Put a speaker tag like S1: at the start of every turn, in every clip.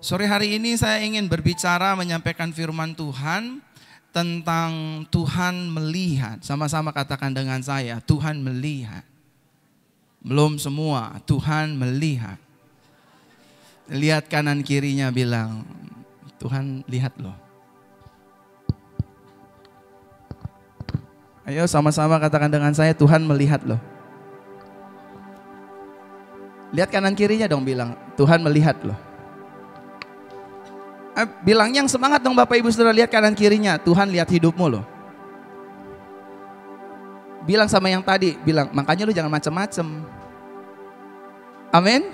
S1: Sore hari ini saya ingin berbicara menyampaikan firman Tuhan tentang Tuhan melihat. Sama-sama katakan dengan saya, Tuhan melihat. Belum semua, Tuhan melihat. Lihat kanan kirinya bilang, Tuhan lihat loh. Ayo sama-sama katakan dengan saya, Tuhan melihat loh. Lihat kanan kirinya dong bilang, Tuhan melihat loh. Eh, bilang yang semangat dong Bapak Ibu Saudara lihat kanan kirinya. Tuhan lihat hidupmu loh. Bilang sama yang tadi, bilang makanya lu jangan macem-macem. Amin.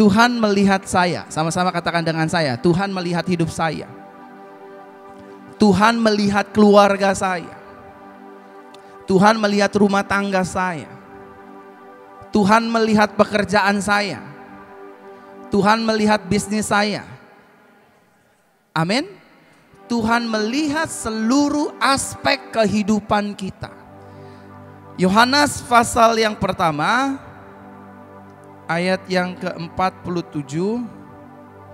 S1: Tuhan melihat saya, sama-sama katakan dengan saya, Tuhan melihat hidup saya. Tuhan melihat keluarga saya. Tuhan melihat rumah tangga saya. Tuhan melihat pekerjaan saya. Tuhan melihat bisnis saya. Amin. Tuhan melihat seluruh aspek kehidupan kita. Yohanes pasal yang pertama ayat yang ke-47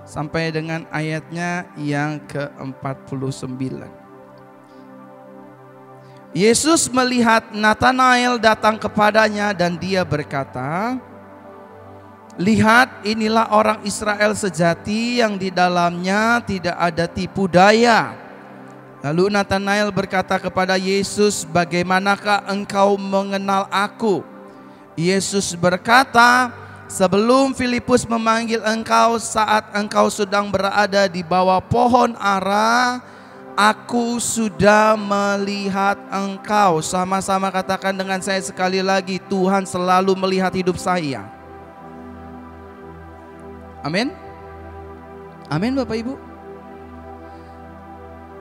S1: sampai dengan ayatnya yang ke-49. Yesus melihat Nathanael datang kepadanya dan dia berkata, Lihat inilah orang Israel sejati yang di dalamnya tidak ada tipu daya. Lalu Nathanael berkata kepada Yesus, "Bagaimanakah engkau mengenal aku?" Yesus berkata, "Sebelum Filipus memanggil engkau saat engkau sedang berada di bawah pohon ara, aku sudah melihat engkau." Sama-sama katakan dengan saya sekali lagi, Tuhan selalu melihat hidup saya. Amin. Amin Bapak Ibu.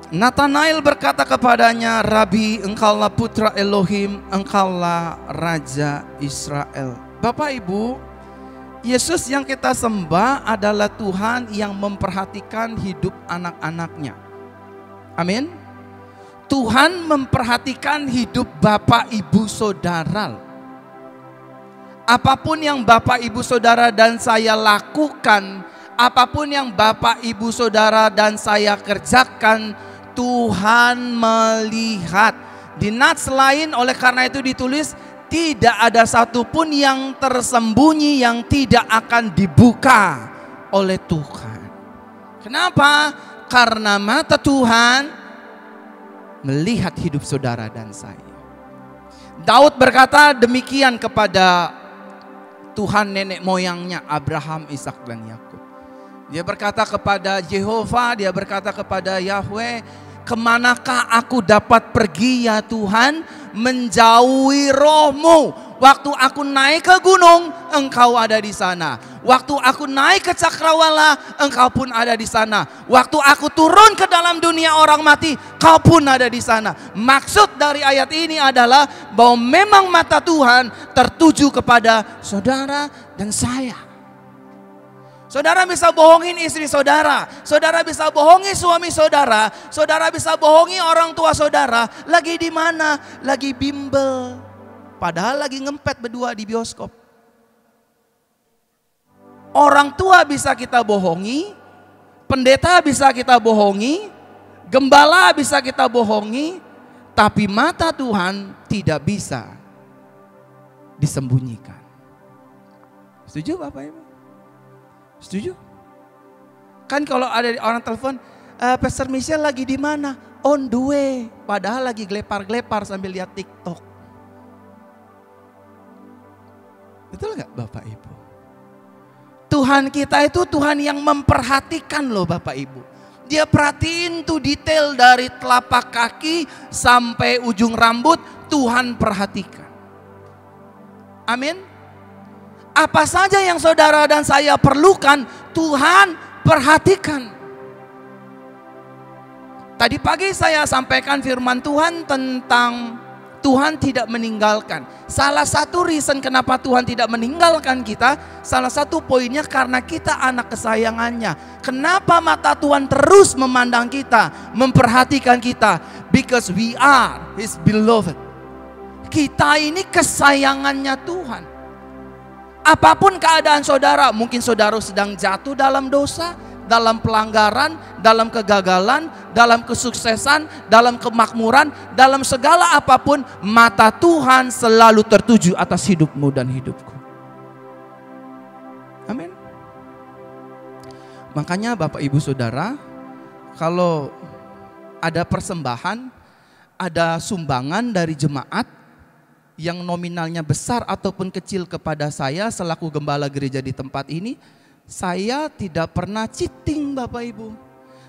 S1: Nathanael berkata kepadanya, Rabi engkaulah putra Elohim, engkaulah Raja Israel. Bapak Ibu, Yesus yang kita sembah adalah Tuhan yang memperhatikan hidup anak-anaknya. Amin. Tuhan memperhatikan hidup Bapak Ibu Saudara apa pun yang Bapak Ibu Saudara dan saya lakukan, apa pun yang Bapak Ibu Saudara dan saya kerjakan, Tuhan melihat. Di nats lain oleh karena itu ditulis tidak ada satupun yang tersembunyi yang tidak akan dibuka oleh Tuhan. Kenapa? Karena mata Tuhan melihat hidup saudara dan saya. Daud berkata demikian kepada Tuhan nenek moyangnya Abraham, Ishak dan Yakub. Dia berkata kepada Yehova, dia berkata kepada Yahweh, ke manakah aku dapat pergi ya Tuhan menjauhi rohmu. Waktu aku naik ke gunung, engkau ada di sana. Waktu aku naik ke cakrawala, engkau pun ada di sana. Waktu aku turun ke dalam dunia orang mati, kau pun ada di sana. Maksud dari ayat ini adalah bahwa memang mata Tuhan tertuju kepada saudara dan saya. Saudara bisa bohongin istri saudara, saudara bisa bohongi suami saudara, saudara bisa bohongi orang tua saudara. Lagi di mana? Lagi bimbel. Padahal lagi ngempet berdua di bioskop. Orang tua bisa kita bohongi, pendeta bisa kita bohongi, gembala bisa kita bohongi, tapi mata Tuhan tidak bisa disembunyikan. Setuju Bapak Ibu? Setuju? Kan kalau ada orang telepon, e, Pastor Michelle lagi di mana? On the way. Padahal lagi gelepar-gelepar sambil lihat TikTok. Betul nggak Bapak Ibu? Tuhan kita itu Tuhan yang memperhatikan loh Bapak Ibu. Dia perhatiin tuh detail dari telapak kaki sampai ujung rambut Tuhan perhatikan. Amin. Apa saja yang saudara dan saya perlukan Tuhan perhatikan. Tadi pagi saya sampaikan firman Tuhan tentang Tuhan tidak meninggalkan. Salah satu reason kenapa Tuhan tidak meninggalkan kita, salah satu poinnya karena kita anak kesayangannya. Kenapa mata Tuhan terus memandang kita, memperhatikan kita? Because we are His beloved. Kita ini kesayangannya Tuhan. Apa pun keadaan saudara, mungkin saudara sedang jatuh dalam dosa, dalam pelanggaran, dalam kegagalan, dalam kesuksesan, dalam kemakmuran, dalam segala apa pun, mata Tuhan selalu tertuju atas hidupmu dan hidupku. Amin. Makanya Bapak Ibu Saudara, kalau ada persembahan, ada sumbangan dari jemaat yang nominalnya besar ataupun kecil kepada saya selaku gembala gereja di tempat ini, saya tidak pernah cheating Bapak Ibu.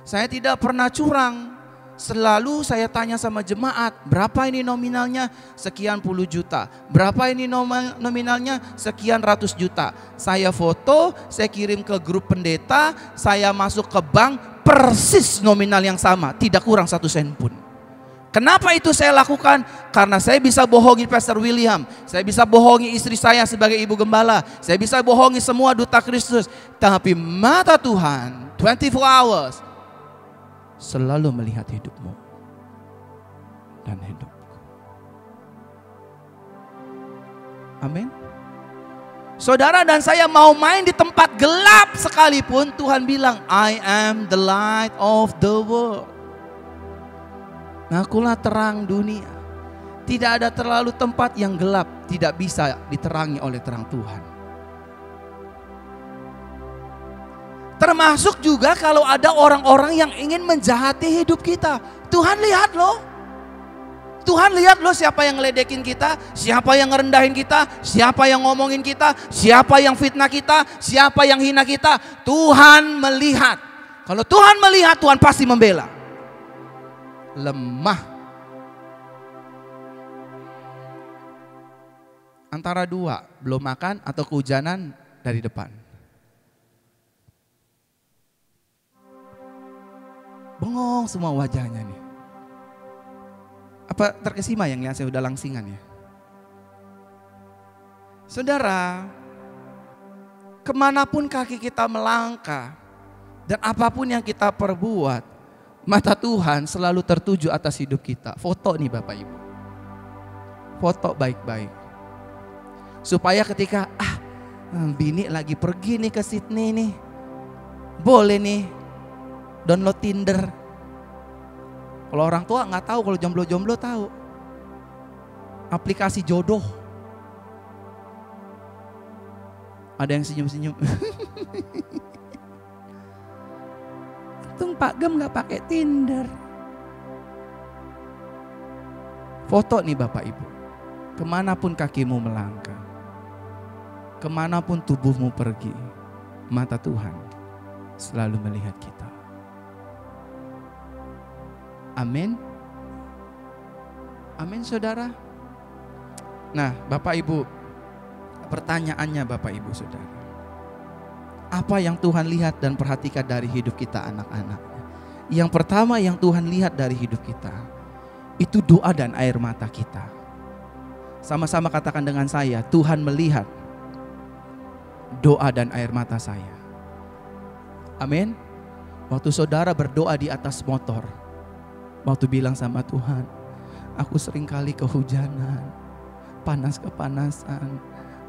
S1: Saya tidak pernah curang. Selalu saya tanya sama jemaat, berapa ini nominalnya? Sekian puluh juta. Berapa ini nominalnya? Sekian ratus juta. Saya foto, saya kirim ke grup pendeta, saya masuk ke bank, persis nominal yang sama, tidak kurang satu sen pun. Kenapa itu saya lakukan? Karena saya bisa bohongi Pastor William, saya bisa bohongi istri saya sebagai ibu gembala, saya bisa bohongi semua duta Kristus. Tapi mata Tuhan 24 hours selalu melihat hidupmu dan hidupku. Amin. Saudara dan saya mau main di tempat gelap sekalipun Tuhan bilang I am the light of the world. Ngakulah terang dunia. Tidak ada terlalu tempat yang gelap tidak bisa diterangi oleh terang Tuhan. Termasuk juga kalau ada orang-orang yang ingin menjahati hidup kita. Tuhan lihat loh. Tuhan lihat loh siapa yang ngeledekin kita, siapa yang ngerendahin kita, siapa yang ngomongin kita, siapa yang fitnah kita, siapa yang hina kita. Tuhan melihat. Kalau Tuhan melihat, Tuhan pasti membela lemah. Antara dua, belum makan atau kehujanan dari depan. Bengong semua wajahnya nih. Apa terkesima yang lihat saya udah langsingan ya? Saudara, ke mana pun kaki kita melangkah dan apa pun yang kita perbuat, Mata Tuhan selalu tertuju atas hidup kita. Foto nih Bapak Ibu. Foto baik-baik. Supaya ketika ah bini lagi pergi nih ke Sydney nih. Boleh nih download Tinder. Kalau orang tua nggak tahu, kalau jomblo-jomblo tahu. Aplikasi jodoh. Ada yang senyum-senyum. Untung Pak Gem nggak pakai Tinder. Foto nih Bapak Ibu. Ke mana pun kakimu melangkah. Ke mana pun tubuhmu pergi. Mata Tuhan selalu melihat kita. Amin. Amin saudara. Nah Bapak Ibu. Pertanyaannya Bapak Ibu saudara apa yang Tuhan lihat dan perhatikan dari hidup kita anak-anak. Yang pertama yang Tuhan lihat dari hidup kita itu doa dan air mata kita. Sama-sama katakan dengan saya, Tuhan melihat doa dan air mata saya. Amin. Waktu saudara berdoa di atas motor, waktu bilang sama Tuhan, aku sering kali kehujanan, panas kepanasan,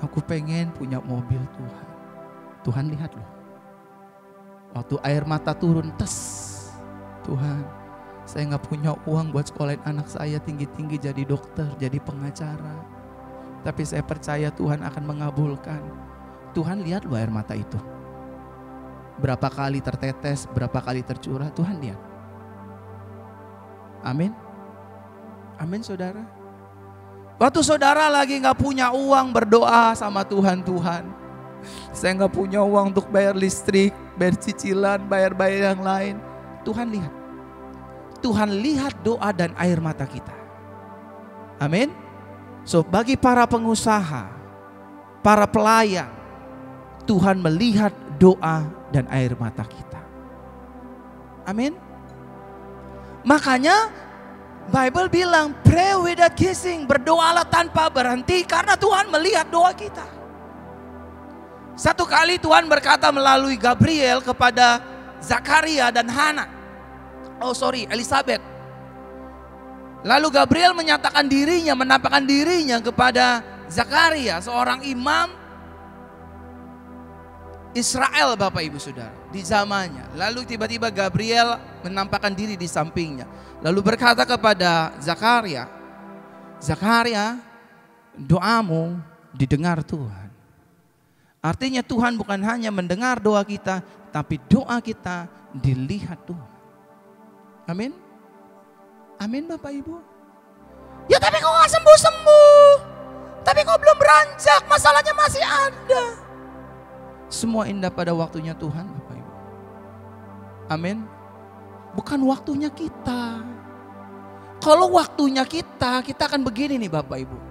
S1: aku pengen punya mobil Tuhan. Tuhan lihat loh. Waktu air mata turun, tes. Tuhan, saya nggak punya uang buat sekolahin anak saya tinggi-tinggi jadi dokter, jadi pengacara. Tapi saya percaya Tuhan akan mengabulkan. Tuhan lihat loh air mata itu. Berapa kali tertetes, berapa kali tercurah, Tuhan lihat. Amin. Amin saudara. Waktu saudara lagi nggak punya uang berdoa sama Tuhan, Tuhan. Saya nggak punya uang untuk bayar listrik, bayar cicilan, bayar-bayar yang lain. Tuhan lihat. Tuhan lihat doa dan air mata kita. Amin. So bagi para pengusaha, para pelayan, Tuhan melihat doa dan air mata kita. Amin. Makanya Bible bilang pray without kissing, berdoalah tanpa berhenti karena Tuhan melihat doa kita. Satu kali Tuhan berkata melalui Gabriel kepada Zakaria dan Hana. Oh sorry, Elizabeth. Lalu Gabriel menyatakan dirinya, menampakkan dirinya kepada Zakaria, seorang imam Israel Bapak Ibu Saudara di zamannya. Lalu tiba-tiba Gabriel menampakkan diri di sampingnya. Lalu berkata kepada Zakaria, Zakaria, doamu didengar Tuhan. Artinya Tuhan bukan hanya mendengar doa kita, tapi doa kita dilihat Tuhan. Amin. Amin Bapak Ibu. Ya tapi kok gak sembuh-sembuh. Tapi kok belum beranjak, masalahnya masih ada. Semua indah pada waktunya Tuhan Bapak Ibu. Amin. Bukan waktunya kita. Kalau waktunya kita, kita akan begini nih Bapak Ibu.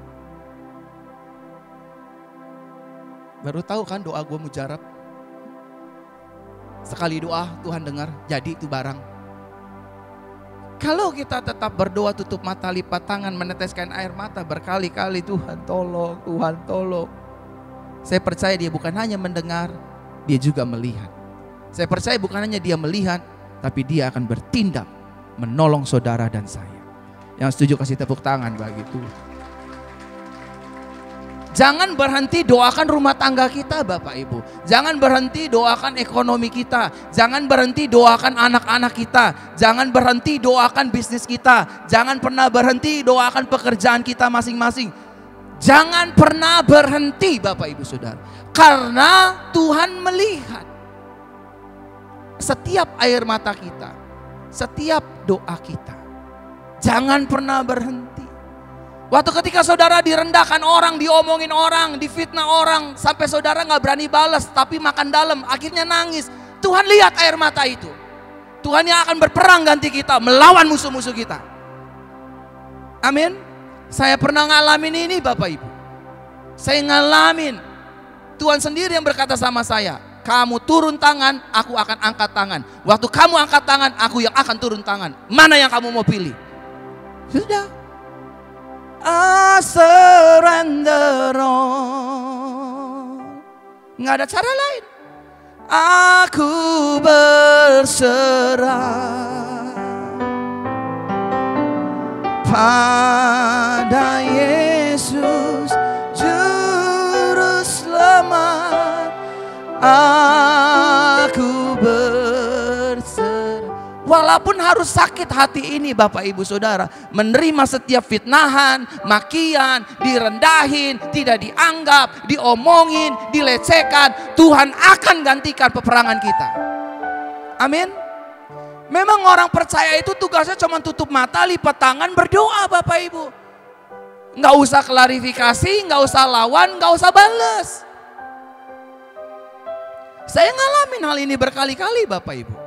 S1: Baru tahu kan doa gue mujarab. Sekali doa Tuhan dengar, jadi itu barang. Kalau kita tetap berdoa tutup mata, lipat tangan, meneteskan air mata berkali-kali Tuhan tolong, Tuhan tolong. Saya percaya dia bukan hanya mendengar, dia juga melihat. Saya percaya bukan hanya dia melihat, tapi dia akan bertindak menolong saudara dan saya. Yang setuju kasih tepuk tangan bagi Tuhan. Jangan berhenti doakan rumah tangga kita Bapak Ibu. Jangan berhenti doakan ekonomi kita. Jangan berhenti doakan anak-anak kita. Jangan berhenti doakan bisnis kita. Jangan pernah berhenti doakan pekerjaan kita masing-masing. Jangan pernah berhenti Bapak Ibu Saudara. Karena Tuhan melihat setiap air mata kita. Setiap doa kita. Jangan pernah berhenti. Waktu ketika saudara direndahkan orang, diomongin orang, difitnah orang, sampai saudara nggak berani balas, tapi makan dalam, akhirnya nangis. Tuhan lihat air mata itu. Tuhan yang akan berperang ganti kita, melawan musuh-musuh kita. Amin. Saya pernah ngalamin ini Bapak Ibu. Saya ngalamin. Tuhan sendiri yang berkata sama saya, kamu turun tangan, aku akan angkat tangan. Waktu kamu angkat tangan, aku yang akan turun tangan. Mana yang kamu mau pilih? Sudah, I surrender all. Nggak ada cara lain. Aku berserah pada Yesus Juru Selamat. Aku Walaupun harus sakit hati ini Bapak Ibu Saudara. Menerima setiap fitnahan, makian, direndahin, tidak dianggap, diomongin, dilecehkan. Tuhan akan gantikan peperangan kita. Amin. Memang orang percaya itu tugasnya cuma tutup mata, lipat tangan, berdoa Bapak Ibu. Nggak usah klarifikasi, nggak usah lawan, nggak usah balas. Saya ngalamin hal ini berkali-kali Bapak Ibu.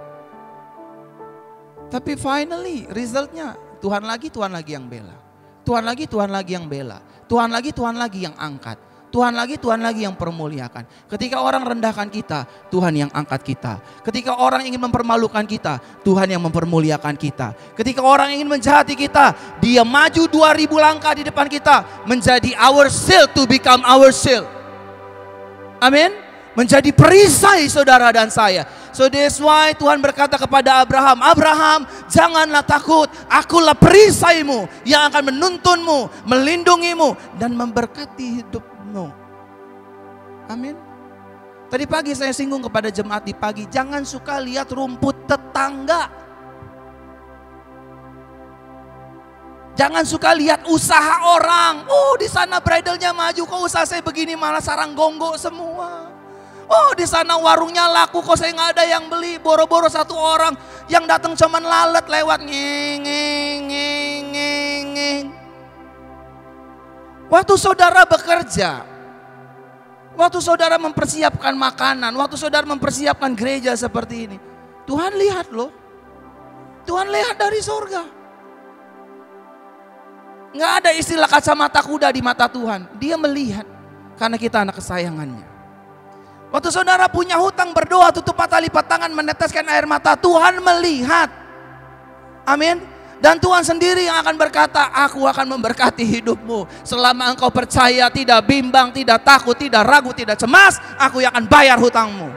S1: Tapi finally resultnya Tuhan lagi, Tuhan lagi yang bela. Tuhan lagi, Tuhan lagi yang bela. Tuhan lagi, Tuhan lagi yang angkat. Tuhan lagi, Tuhan lagi yang permuliakan. Ketika orang rendahkan kita, Tuhan yang angkat kita. Ketika orang ingin mempermalukan kita, Tuhan yang mempermuliakan kita. Ketika orang ingin menjahati kita, dia maju 2000 langkah di depan kita. Menjadi our shield to become our shield. Amin. Menjadi perisai saudara dan saya So that's why Tuhan berkata kepada Abraham, Abraham janganlah takut, akulah perisaimu yang akan menuntunmu, melindungimu dan memberkati hidupmu. Amin. Tadi pagi saya singgung kepada jemaat di pagi, jangan suka lihat rumput tetangga. Jangan suka lihat usaha orang. Oh, di sana bridalnya maju, kok usaha saya begini malah sarang gonggo semua. Oh di sana warungnya laku kok saya nggak ada yang beli. Boro-boro satu orang yang datang cuman lalat lewat ngeng ngeng ngeng ngeng. Waktu saudara bekerja, waktu saudara mempersiapkan makanan, waktu saudara mempersiapkan gereja seperti ini, Tuhan lihat loh. Tuhan lihat dari surga. Nggak ada istilah kacamata kuda di mata Tuhan. Dia melihat karena kita anak kesayangannya. Waktu saudara punya hutang berdoa tutup mata lipat tangan meneteskan air mata Tuhan melihat. Amin. Dan Tuhan sendiri yang akan berkata, aku akan memberkati hidupmu. Selama engkau percaya, tidak bimbang, tidak takut, tidak ragu, tidak cemas, aku yang akan bayar hutangmu.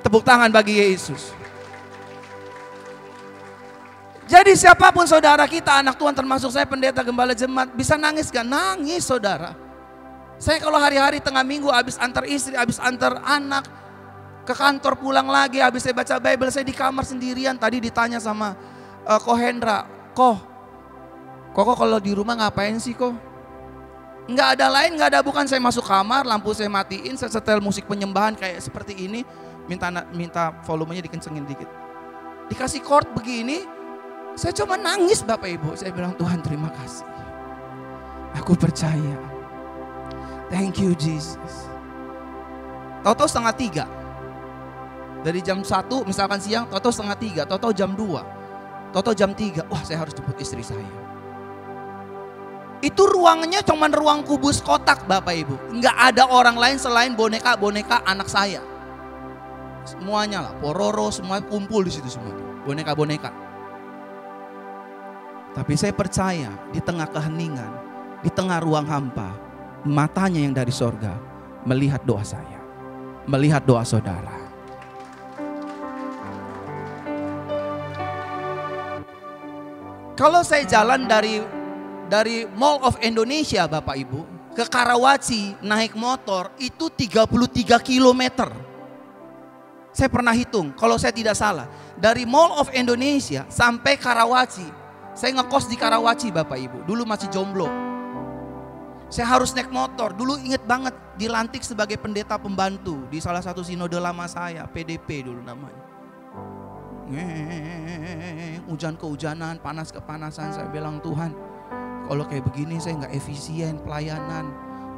S1: Tepuk tangan bagi Yesus. Jadi siapa pun saudara kita, anak Tuhan termasuk saya pendeta gembala jemaat, bisa nangis gak? Nangis saudara. Saya kalau hari-hari tengah minggu habis antar istri, habis antar anak, Ke kantor pulang lagi, habis saya baca Bible, saya di kamar sendirian. Tadi ditanya sama uh, Ko Hendra, Ko, Koko kalau di rumah ngapain sih kok? Nggak ada lain, nggak ada bukan saya masuk kamar, lampu saya matiin, saya setel musik penyembahan kayak seperti ini, minta minta volumenya dikencengin dikit. Dikasih chord begini, saya cuma nangis Bapak Ibu. Saya bilang Tuhan terima kasih. Aku percaya. Thank you Jesus. Toto setengah tiga. Dari jam satu misalkan siang, Toto setengah tiga, Toto jam dua, Toto jam tiga. Wah saya harus jemput istri saya. Itu ruangnya cuma ruang kubus kotak Bapak Ibu. Nggak ada orang lain selain boneka-boneka anak saya. Semuanya lah, pororo semua kumpul di situ semua. Boneka-boneka. Tapi saya percaya di tengah keheningan, di tengah ruang hampa, matanya yang dari sorga melihat doa saya, melihat doa saudara. Kalau saya jalan dari dari Mall of Indonesia Bapak Ibu ke Karawaci naik motor itu 33 km. Saya pernah hitung, kalau saya tidak salah, dari Mall of Indonesia sampai Karawaci saya ngekos di Karawaci Bapak Ibu, dulu masih jomblo. Saya harus naik motor, dulu inget banget dilantik sebagai pendeta pembantu di salah satu sinode lama saya, PDP dulu namanya. Hujan kehujanan, panas kepanasan, saya bilang Tuhan, kalau kayak begini saya nggak efisien pelayanan,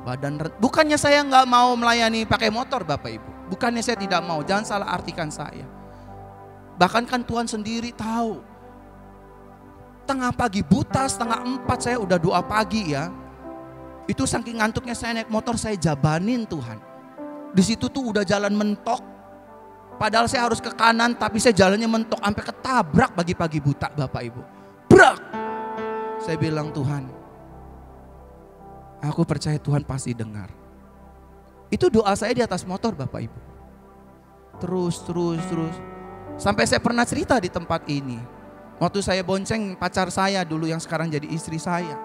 S1: badan bukannya saya nggak mau melayani pakai motor Bapak Ibu, bukannya saya tidak mau, jangan salah artikan saya. Bahkan kan Tuhan sendiri tahu tengah pagi buta setengah empat saya udah doa pagi ya. Itu saking ngantuknya saya naik motor saya jabanin Tuhan. Di situ tuh udah jalan mentok. Padahal saya harus ke kanan tapi saya jalannya mentok sampai ketabrak pagi-pagi buta Bapak Ibu. Brak. Saya bilang Tuhan, aku percaya Tuhan pasti dengar. Itu doa saya di atas motor Bapak Ibu. Terus, terus, terus. Sampai saya pernah cerita di tempat ini Waktu saya bonceng pacar saya dulu yang sekarang jadi istri saya.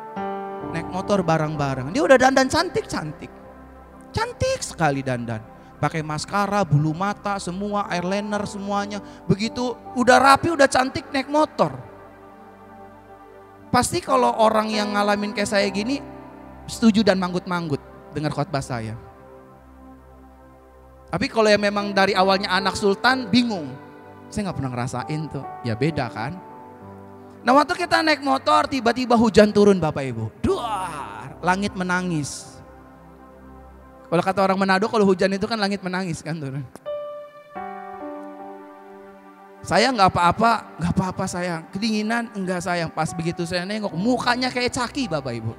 S1: Naik motor bareng-bareng. Dia udah dandan cantik-cantik. Cantik sekali dandan. Pakai maskara, bulu mata, semua eyeliner semuanya. Begitu udah rapi, udah cantik naik motor. Pasti kalau orang yang ngalamin kayak saya gini setuju dan manggut-manggut dengar khotbah saya. Tapi kalau yang memang dari awalnya anak sultan bingung. Saya nggak pernah ngerasain tuh. Ya beda kan. Nah waktu kita naik motor tiba-tiba hujan turun Bapak Ibu. Duar, langit menangis. Kalau kata orang Manado kalau hujan itu kan langit menangis kan turun. Saya nggak apa-apa, nggak apa-apa sayang. Kedinginan enggak sayang. Pas begitu saya nengok mukanya kayak caki Bapak Ibu.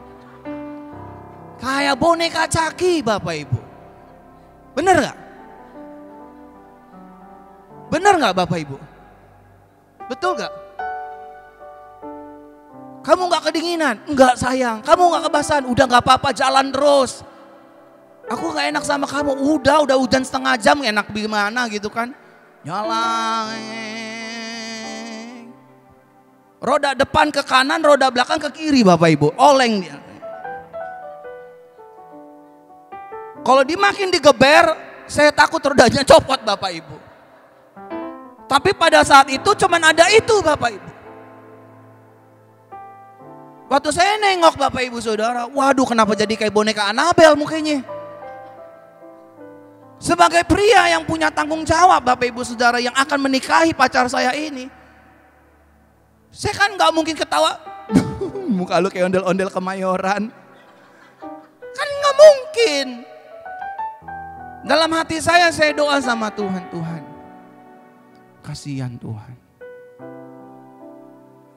S1: Kayak boneka caki Bapak Ibu. Bener nggak? Bener nggak Bapak Ibu? Betul nggak? Kamu gak kedinginan? Enggak sayang. Kamu gak kebasahan? Udah gak apa-apa jalan terus. Aku gak enak sama kamu. Udah, udah hujan setengah jam enak gimana gitu kan. Nyala. Roda depan ke kanan, roda belakang ke kiri Bapak Ibu. Oleng dia. Kalau dimakin digeber, saya takut rodanya copot Bapak Ibu. Tapi pada saat itu cuman ada itu Bapak Ibu. Waktu saya nengok Bapak Ibu Saudara, waduh kenapa jadi kayak boneka Anabel mukanya. Sebagai pria yang punya tanggung jawab Bapak Ibu Saudara yang akan menikahi pacar saya ini. Saya kan gak mungkin ketawa, muka lu kayak ondel-ondel kemayoran. Kan gak mungkin. Dalam hati saya saya doa sama Tuhan, Tuhan. Kasihan Tuhan.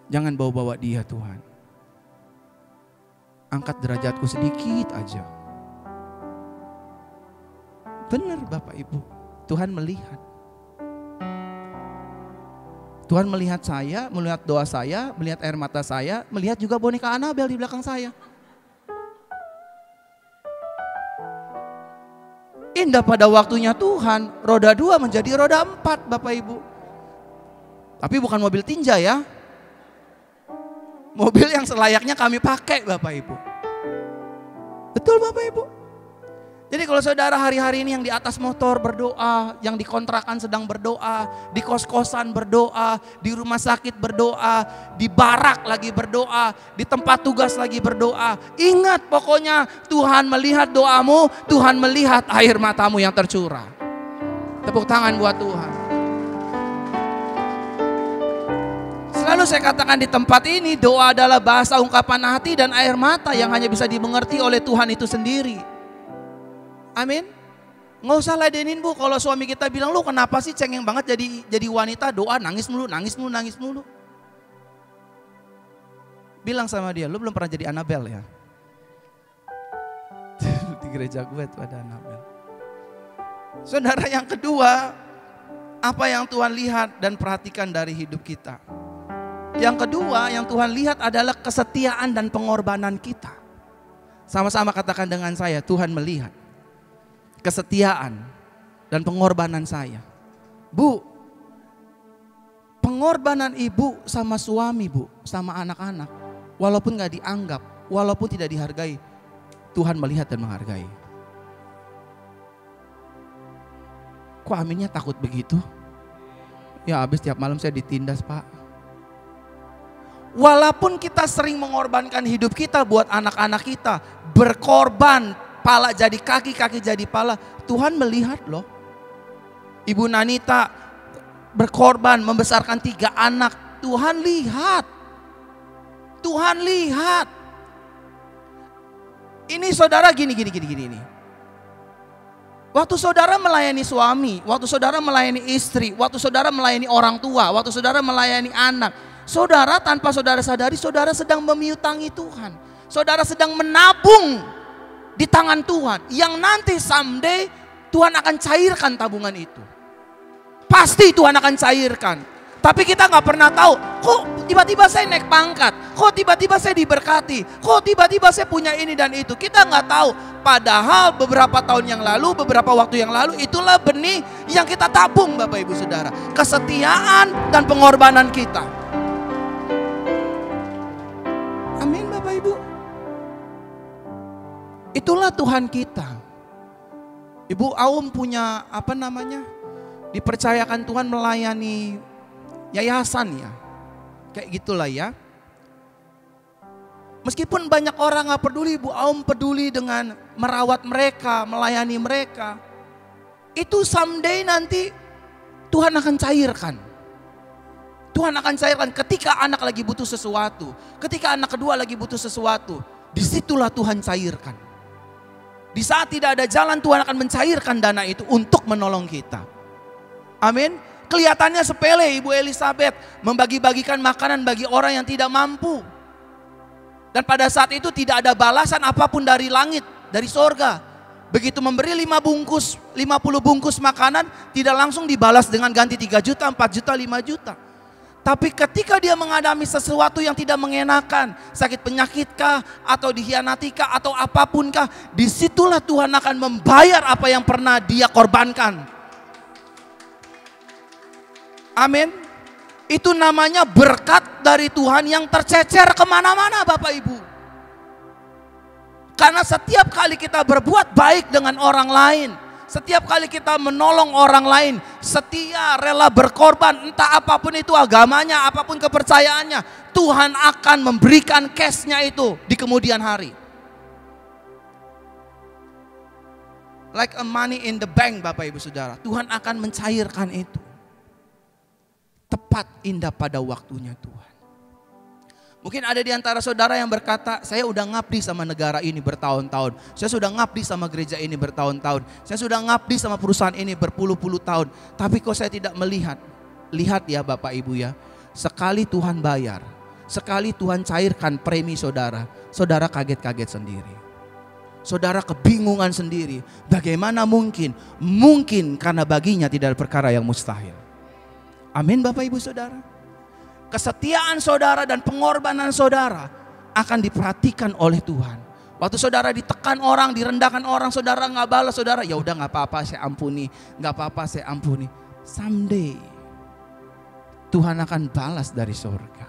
S1: Jangan bawa-bawa dia Tuhan angkat derajatku sedikit aja. Benar Bapak Ibu, Tuhan melihat. Tuhan melihat saya, melihat doa saya, melihat air mata saya, melihat juga boneka Anabel di belakang saya. Indah pada waktunya Tuhan, roda dua menjadi roda empat Bapak Ibu. Tapi bukan mobil tinja ya, Mobil yang selayaknya kami pakai Bapak Ibu. Betul Bapak Ibu. Jadi kalau saudara hari-hari ini yang di atas motor berdoa, yang di kontrakan sedang berdoa, di kos-kosan berdoa, di rumah sakit berdoa, di barak lagi berdoa, di tempat tugas lagi berdoa. Ingat pokoknya Tuhan melihat doamu, Tuhan melihat air matamu yang tercurah. Tepuk tangan buat Tuhan. Selalu saya katakan di tempat ini doa adalah bahasa ungkapan hati dan air mata yang hanya bisa dimengerti oleh Tuhan itu sendiri. Amin. Nggak usah ladenin bu, kalau suami kita bilang lu kenapa sih cengeng banget jadi jadi wanita doa nangis mulu, nangis mulu, nangis mulu. Bilang sama dia, lu belum pernah jadi Anabel ya. Di gereja gue tuh ada Anabel. Saudara yang kedua, apa yang Tuhan lihat dan perhatikan dari hidup kita. Yang kedua yang Tuhan lihat adalah kesetiaan dan pengorbanan kita. Sama-sama katakan dengan saya, Tuhan melihat kesetiaan dan pengorbanan saya. Bu, pengorbanan ibu sama suami bu, sama anak-anak, walaupun gak dianggap, walaupun tidak dihargai, Tuhan melihat dan menghargai. Kok aminnya takut begitu? Ya habis tiap malam saya ditindas pak. Walaupun kita sering mengorbankan hidup kita buat anak-anak kita, berkorban pala jadi kaki, kaki jadi pala. Tuhan melihat loh. Ibu Nanita berkorban membesarkan tiga anak. Tuhan lihat. Tuhan lihat. Ini saudara gini, gini, gini, gini. gini. Waktu saudara melayani suami, waktu saudara melayani istri, waktu saudara melayani orang tua, waktu saudara melayani anak, saudara tanpa saudara sadari, saudara sedang memiutangi Tuhan. Saudara sedang menabung di tangan Tuhan yang nanti someday Tuhan akan cairkan tabungan itu. Pasti Tuhan akan cairkan. Tapi kita nggak pernah tahu, kok tiba-tiba saya naik pangkat, kok tiba-tiba saya diberkati, kok tiba-tiba saya punya ini dan itu. Kita nggak tahu. Padahal beberapa tahun yang lalu, beberapa waktu yang lalu, itulah benih yang kita tabung Bapak Ibu Saudara. Kesetiaan dan pengorbanan kita. Itulah Tuhan kita. Ibu Aum punya apa namanya? Dipercayakan Tuhan melayani yayasan ya. Kayak gitulah ya. Meskipun banyak orang gak peduli, Ibu Aum peduli dengan merawat mereka, melayani mereka. Itu someday nanti Tuhan akan cairkan. Tuhan akan cairkan ketika anak lagi butuh sesuatu. Ketika anak kedua lagi butuh sesuatu. Di situlah Tuhan cairkan. Di saat tidak ada jalan Tuhan akan mencairkan dana itu untuk menolong kita. Amin. Kelihatannya sepele Ibu Elizabeth membagi-bagikan makanan bagi orang yang tidak mampu. Dan pada saat itu tidak ada balasan apa pun dari langit, dari sorga. Begitu memberi lima bungkus, 50 bungkus makanan, tidak langsung dibalas dengan ganti 3 juta, 4 juta, 5 juta. Tapi ketika dia mengalami sesuatu yang tidak mengenakan, sakit penyakitkah, atau dihianatikah, atau apapunkah, di situlah Tuhan akan membayar apa yang pernah dia korbankan. Amin. Itu namanya berkat dari Tuhan yang tercecer ke mana-mana Bapak Ibu. Karena setiap kali kita berbuat baik dengan orang lain, setiap kali kita menolong orang lain, setia, rela berkorban, entah apa pun itu agamanya, apa pun kepercayaannya, Tuhan akan memberikan cashnya itu di kemudian hari. Like a money in the bank Bapak Ibu Saudara. Tuhan akan mencairkan itu. Tepat indah pada waktunya Tuhan. Mungkin ada di antara saudara yang berkata, saya udah ngabdi sama negara ini bertahun-tahun. Saya sudah ngabdi sama gereja ini bertahun-tahun. Saya sudah ngabdi sama perusahaan ini berpuluh-puluh tahun. Tapi kok saya tidak melihat. Lihat ya Bapak Ibu ya. Sekali Tuhan bayar. Sekali Tuhan cairkan premi saudara. Saudara kaget-kaget sendiri. Saudara kebingungan sendiri. Bagaimana mungkin? Mungkin karena baginya tidak ada perkara yang mustahil. Amin Bapak Ibu Saudara kesetiaan saudara dan pengorbanan saudara akan diperhatikan oleh Tuhan. Waktu saudara ditekan orang, direndahkan orang, saudara nggak balas, saudara ya udah nggak apa-apa, saya ampuni, nggak apa-apa, saya ampuni. Someday Tuhan akan balas dari surga.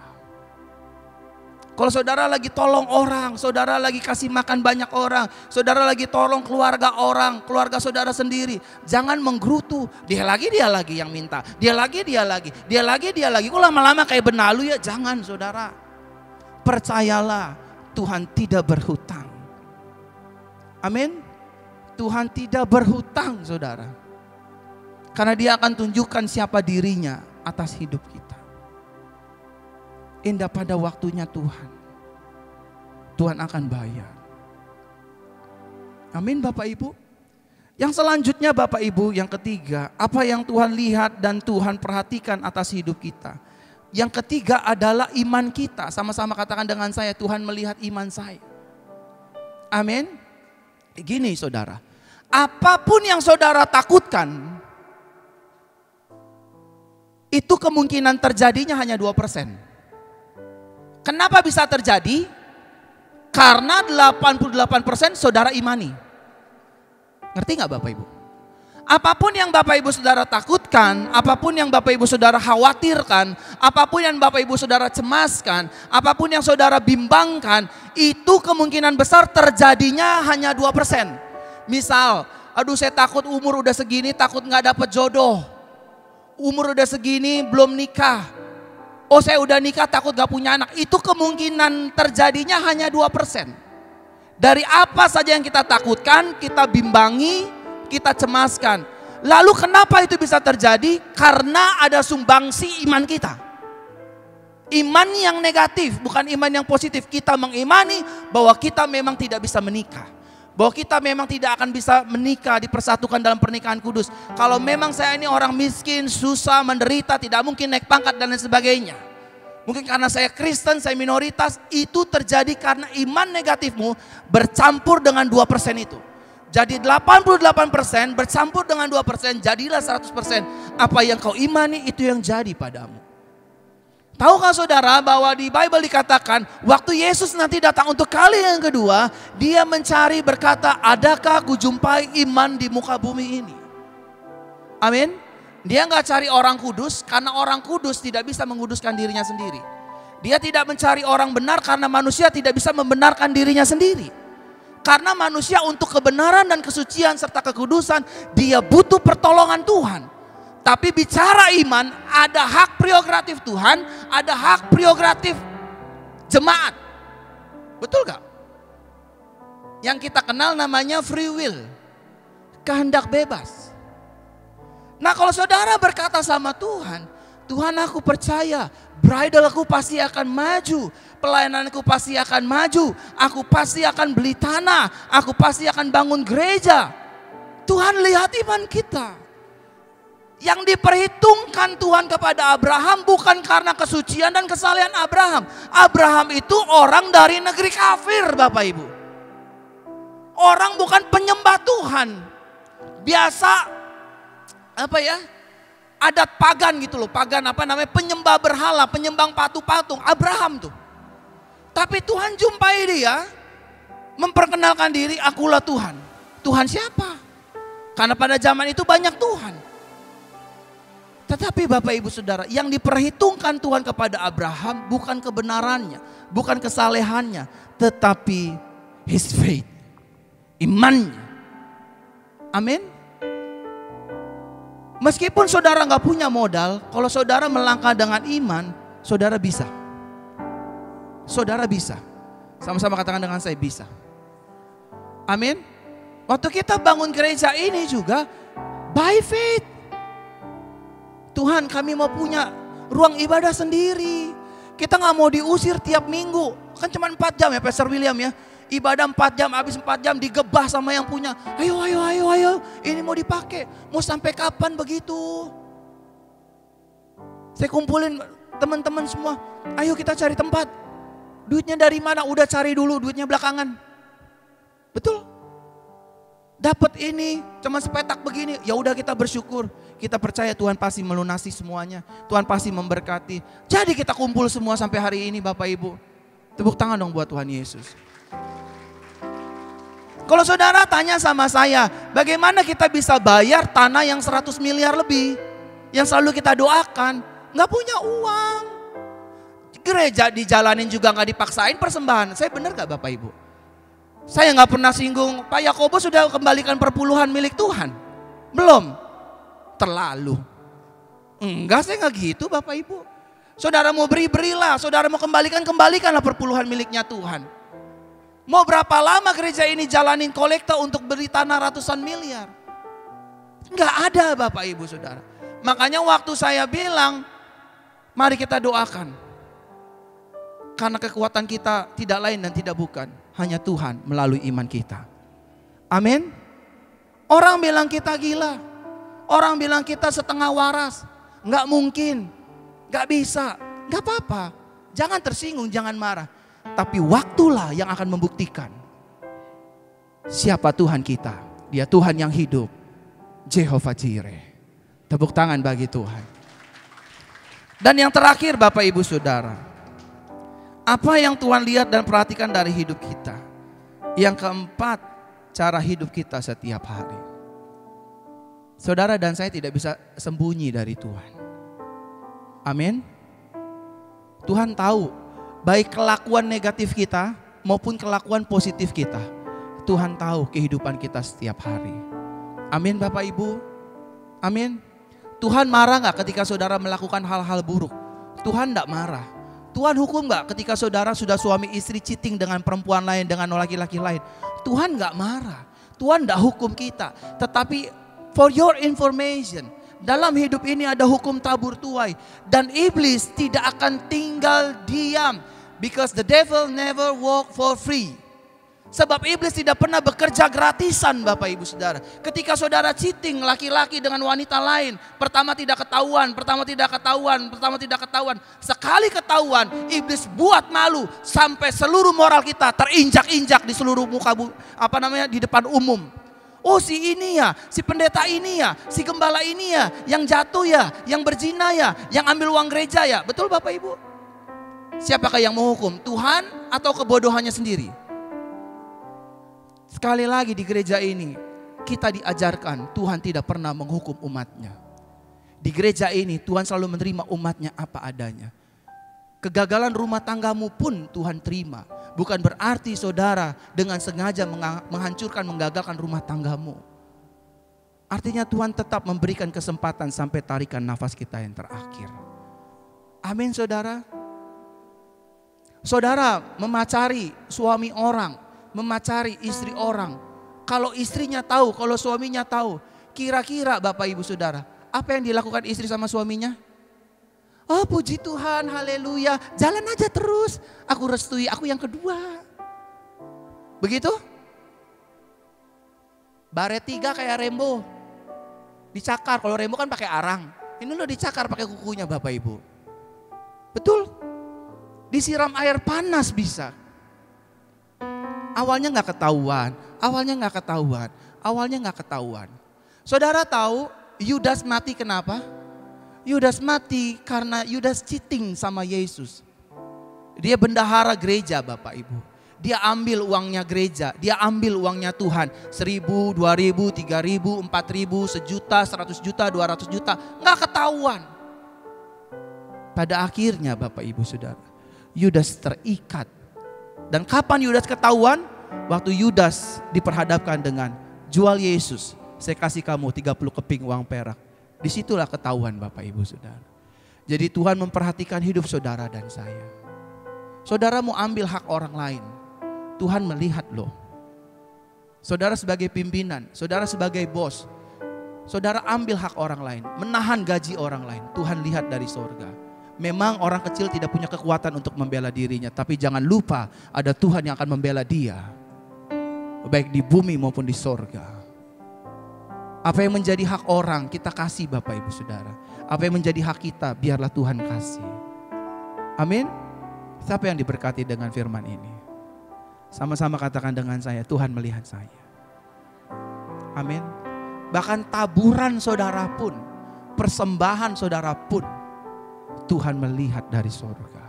S1: Kalau saudara lagi tolong orang, saudara lagi kasih makan banyak orang, saudara lagi tolong keluarga orang, keluarga saudara sendiri, jangan menggerutu. Dia lagi, dia lagi yang minta. Dia lagi, dia lagi. Dia lagi, dia lagi. Kok lama-lama kayak benalu ya? Jangan saudara. Percayalah Tuhan tidak berhutang. Amin. Tuhan tidak berhutang saudara. Karena dia akan tunjukkan siapa dirinya atas hidup kita indah pada waktunya Tuhan. Tuhan akan bayar. Amin Bapak Ibu. Yang selanjutnya Bapak Ibu, yang ketiga, apa yang Tuhan lihat dan Tuhan perhatikan atas hidup kita. Yang ketiga adalah iman kita. Sama-sama katakan dengan saya, Tuhan melihat iman saya. Amin. Gini saudara, apa pun yang saudara takutkan, itu kemungkinan terjadinya hanya 2%. Kenapa bisa terjadi? Karena 88% saudara imani. Ngerti nggak Bapak Ibu? Apa pun yang Bapak Ibu Saudara takutkan, apa pun yang Bapak Ibu Saudara khawatirkan, apa pun yang Bapak Ibu Saudara cemaskan, apa pun yang Saudara bimbangkan, itu kemungkinan besar terjadinya hanya 2%. Misal, aduh saya takut umur udah segini, takut nggak dapet jodoh. Umur udah segini, belum nikah oh saya udah nikah takut gak punya anak. Itu kemungkinan terjadinya hanya 2%. Dari apa saja yang kita takutkan, kita bimbangi, kita cemaskan. Lalu kenapa itu bisa terjadi? Karena ada sumbangsi iman kita. Iman yang negatif, bukan iman yang positif. Kita mengimani bahwa kita memang tidak bisa menikah bahwa kita memang tidak akan bisa menikah dipersatukan dalam pernikahan kudus. Kalau memang saya ini orang miskin, susah, menderita, tidak mungkin naik pangkat dan lain sebagainya. Mungkin karena saya Kristen, saya minoritas, itu terjadi karena iman negatifmu bercampur dengan 2% itu. Jadi 88% bercampur dengan 2%, jadilah 100%. Apa yang kau imani itu yang jadi padamu. Tahukah saudara bahwa di Bible dikatakan waktu Yesus nanti datang untuk kali yang kedua, dia mencari berkata, adakah kujumpai iman di muka bumi ini? Amin. Dia nggak cari orang kudus karena orang kudus tidak bisa menguduskan dirinya sendiri. Dia tidak mencari orang benar karena manusia tidak bisa membenarkan dirinya sendiri. Karena manusia untuk kebenaran dan kesucian serta kekudusan, dia butuh pertolongan Tuhan. Tapi bicara iman, ada hak prerogatif Tuhan, ada hak prerogatif jemaat. Betul gak? Yang kita kenal namanya free will. Kehendak bebas. Nah kalau saudara berkata sama Tuhan, Tuhan aku percaya bridal aku pasti akan maju. Pelayananku pasti akan maju. Aku pasti akan beli tanah. Aku pasti akan bangun gereja. Tuhan lihat iman kita. Yang diperhitungkan Tuhan kepada Abraham bukan karena kesucian dan kesalehan Abraham. Abraham itu orang dari negeri kafir Bapak Ibu. Orang bukan penyembah Tuhan. Biasa apa ya? Adat pagan gitu loh, pagan apa namanya? Penyembah berhala, penyembah patung-patung. Abraham tuh. Tapi Tuhan jumpai dia memperkenalkan diri, akulah Tuhan. Tuhan siapa? Karena pada zaman itu banyak Tuhan. Tetapi Bapak Ibu Saudara, yang diperhitungkan Tuhan kepada Abraham bukan kebenarannya, bukan kesalehannya, tetapi his faith, imannya. Amin. Meskipun saudara nggak punya modal, kalau saudara melangkah dengan iman, saudara bisa. Saudara bisa. Sama-sama katakan dengan saya bisa. Amin. Waktu kita bangun gereja ini juga by faith. Tuhan kami mau punya ruang ibadah sendiri. Kita nggak mau diusir tiap minggu. Kan cuma 4 jam ya Pastor William ya. Ibadah 4 jam, habis 4 jam digebah sama yang punya. Ayo, ayo, ayo, ayo. Ini mau dipakai. Mau sampai kapan begitu? Saya kumpulin teman-teman semua. Ayo kita cari tempat. Duitnya dari mana? Udah cari dulu, duitnya belakangan. Betul? Dapat ini, cuma sepetak begini. Ya udah kita bersyukur. Kita percaya Tuhan pasti melunasi semuanya. Tuhan pasti memberkati. Jadi kita kumpul semua sampai hari ini Bapak Ibu. Tepuk tangan dong buat Tuhan Yesus. Kalau saudara tanya sama saya, bagaimana kita bisa bayar tanah yang 100 miliar lebih? Yang selalu kita doakan, nggak punya uang. Gereja dijalanin juga nggak dipaksain persembahan. Saya benar nggak Bapak Ibu? Saya nggak pernah singgung, Pak Yakobus sudah kembalikan perpuluhan milik Tuhan. Belum. Terlalu. Enggak, saya nggak gitu Bapak Ibu. Saudara mau beri, berilah. Saudara mau kembalikan, kembalikanlah perpuluhan miliknya Tuhan. Mau berapa lama gereja ini jalanin kolekta untuk beri tanah ratusan miliar? Enggak ada Bapak Ibu Saudara. Makanya waktu saya bilang, mari kita doakan. Karena kekuatan kita tidak lain dan tidak bukan hanya Tuhan melalui iman kita. Amin. Orang bilang kita gila. Orang bilang kita setengah waras. Nggak mungkin. Nggak bisa. Nggak apa-apa. Jangan tersinggung, jangan marah. Tapi waktulah yang akan membuktikan. Siapa Tuhan kita. Dia Tuhan yang hidup. Jehovah Jireh. Tepuk tangan bagi Tuhan. Dan yang terakhir Bapak Ibu Saudara. Apa yang Tuhan lihat dan perhatikan dari hidup kita? Yang keempat, cara hidup kita setiap hari. Saudara dan saya tidak bisa sembunyi dari Tuhan. Amin. Tuhan tahu baik kelakuan negatif kita maupun kelakuan positif kita. Tuhan tahu kehidupan kita setiap hari. Amin Bapak Ibu. Amin. Tuhan marah nggak ketika saudara melakukan hal-hal buruk? Tuhan tidak marah. Tuhan hukum nggak ketika saudara sudah suami istri cheating dengan perempuan lain, dengan laki-laki lain? Tuhan nggak marah. Tuhan tidak hukum kita. Tetapi for your information, dalam hidup ini ada hukum tabur tuai. Dan iblis tidak akan tinggal diam. Because the devil never walk for free. Sebab iblis tidak pernah bekerja gratisan Bapak Ibu Saudara. Ketika saudara cheating laki-laki dengan wanita lain. Pertama tidak ketahuan, pertama tidak ketahuan, pertama tidak ketahuan. Sekali ketahuan iblis buat malu. Sampai seluruh moral kita terinjak-injak di seluruh muka apa namanya di depan umum. Oh si ini ya, si pendeta ini ya, si gembala ini ya, yang jatuh ya, yang berzina ya, yang ambil uang gereja ya. Betul Bapak Ibu? Siapakah yang menghukum? Tuhan atau kebodohannya sendiri? Sekali lagi di gereja ini kita diajarkan Tuhan tidak pernah menghukum umatnya. Di gereja ini Tuhan selalu menerima umatnya apa adanya. Kegagalan rumah tanggamu pun Tuhan terima. Bukan berarti saudara dengan sengaja menghancurkan, menggagalkan rumah tanggamu. Artinya Tuhan tetap memberikan kesempatan sampai tarikan nafas kita yang terakhir. Amin saudara. Saudara memacari suami orang, memacari istri orang. Kalau istrinya tahu, kalau suaminya tahu, kira-kira Bapak Ibu Saudara, apa yang dilakukan istri sama suaminya? Oh puji Tuhan, haleluya, jalan aja terus. Aku restui, aku yang kedua. Begitu? Baret tiga kayak Rembo. Dicakar, kalau Rembo kan pakai arang. Ini lo dicakar pakai kukunya Bapak Ibu. Betul? Disiram air panas bisa. Awalnya nggak ketahuan, awalnya nggak ketahuan, awalnya nggak ketahuan. Saudara tahu Yudas mati kenapa? Yudas mati karena Yudas cheating sama Yesus. Dia bendahara gereja Bapak Ibu. Dia ambil uangnya gereja, dia ambil uangnya Tuhan. Seribu, dua ribu, tiga ribu, empat ribu, sejuta, seratus juta, dua ratus juta. Nggak ketahuan. Pada akhirnya Bapak Ibu Saudara, Yudas terikat dan kapan Yudas ketahuan? Waktu Yudas diperhadapkan dengan jual Yesus. Saya kasih kamu 30 keping uang perak. Di situlah ketahuan Bapak Ibu Saudara. Jadi Tuhan memperhatikan hidup saudara dan saya. Saudara mau ambil hak orang lain. Tuhan melihat loh. Saudara sebagai pimpinan, saudara sebagai bos, saudara ambil hak orang lain, menahan gaji orang lain. Tuhan lihat dari sorga. Memang orang kecil tidak punya kekuatan untuk membela dirinya, tapi jangan lupa ada Tuhan yang akan membela dia. Baik di bumi maupun di sorga. Apa yang menjadi hak orang kita kasih Bapak Ibu Saudara. Apa yang menjadi hak kita biarlah Tuhan kasih. Amin. Siapa yang diberkati dengan firman ini? Sama-sama katakan dengan saya, Tuhan melihat saya. Amin. Bahkan taburan saudara pun, persembahan saudara pun Tuhan melihat dari sorga.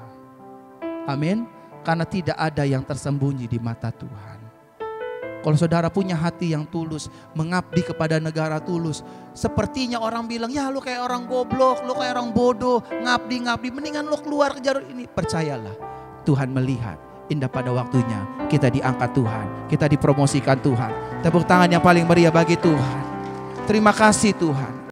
S1: Amin. Karena tidak ada yang tersembunyi di mata Tuhan. Kalau saudara punya hati yang tulus, mengabdi kepada negara tulus. Sepertinya orang bilang, ya lu kayak orang goblok, lu kayak orang bodoh, ngabdi-ngabdi. Mendingan lu keluar ke jalur ini. Percayalah, Tuhan melihat. Indah pada waktunya kita diangkat Tuhan, kita dipromosikan Tuhan. Tepuk tangan yang paling meriah bagi Tuhan. Terima kasih Tuhan.